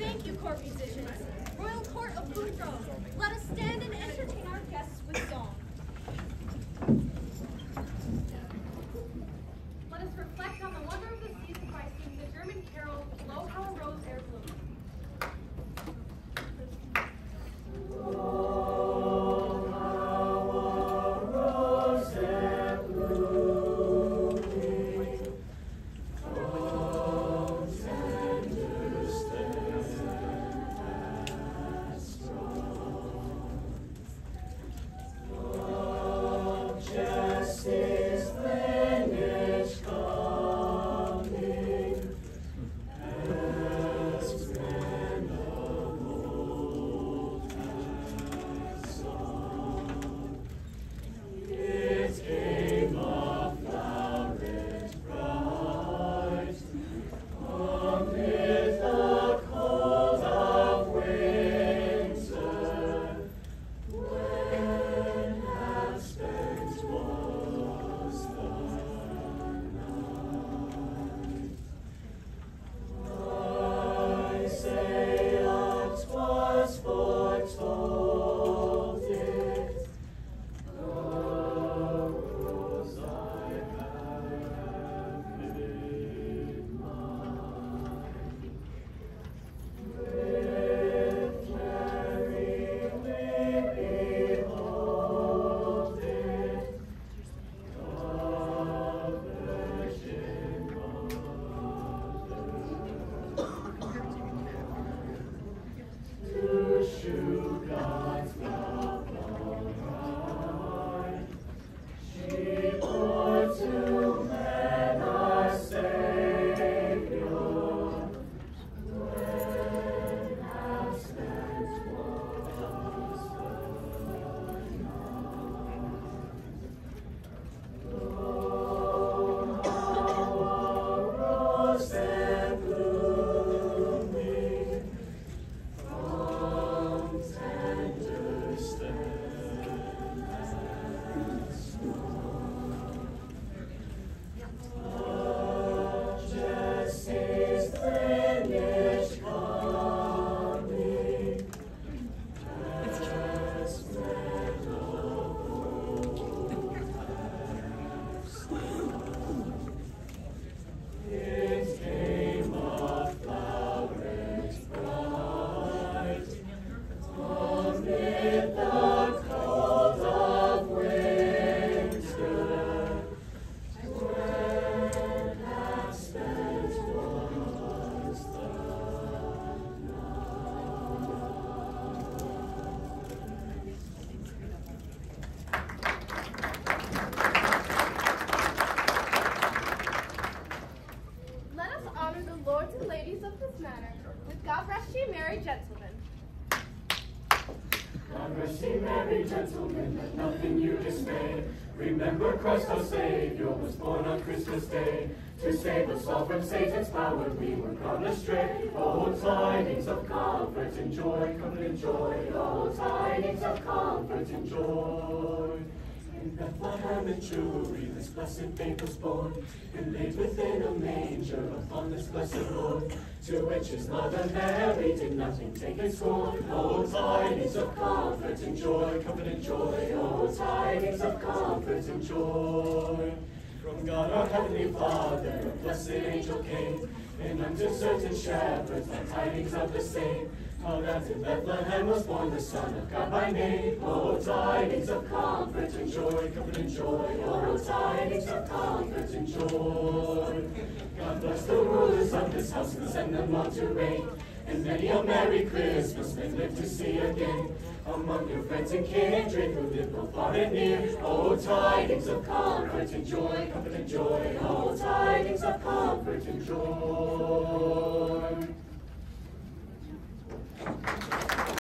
Thank you, court musicians. Royal Court of Boudreaux, let us stand and entertain our guests with song. God rest ye merry gentlemen. God rest ye merry gentlemen, let nothing you dismay. Remember Christ our Savior was born on Christmas Day. To save us all from Satan's power, we were gone astray. Oh, tidings of comfort and joy, come and joy. Oh, tidings of comfort and joy. In Bethlehem and Jewry, this blessed babe was born, and laid within a manger upon this blessed Lord. To which his mother Mary did nothing take in scorn. Oh, tidings of comfort and joy, comfort and joy. Oh, tidings of comfort and joy. From God our heavenly Father, a blessed angel came, and unto certain shepherds the tidings of the same. How that in Bethlehem was born the Son of God by name. Oh, tidings of comfort and joy, comfort and joy. Oh, tidings of comfort and joy. God bless the rulers of this house and send them on to reign. And many a Merry Christmas may live to see again. Among your friends and kindred who live both far and near. Oh, tidings of comfort and joy, comfort and joy. Oh, tidings of comfort and joy.